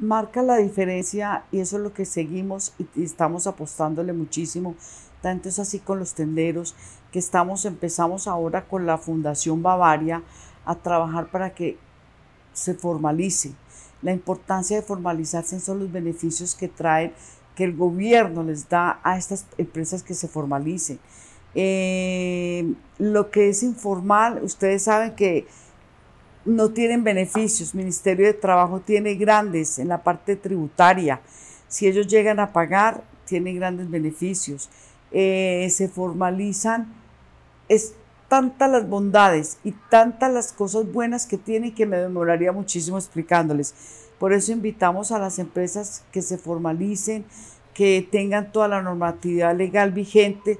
marca la diferencia y eso es lo que seguimos y estamos apostándole muchísimo. Tanto es así con los tenderos que estamos, empezamos ahora con la Fundación Bavaria a trabajar para que se formalice. La importancia de formalizarse son los beneficios que traen, que el gobierno les da a estas empresas que se formalicen. Eh, lo que es informal, ustedes saben que no tienen beneficios. Ministerio de Trabajo tiene grandes en la parte tributaria. Si ellos llegan a pagar, tienen grandes beneficios. Eh, se formalizan. Es tantas las bondades y tantas las cosas buenas que tiene que me demoraría muchísimo explicándoles. Por eso invitamos a las empresas que se formalicen, que tengan toda la normatividad legal vigente,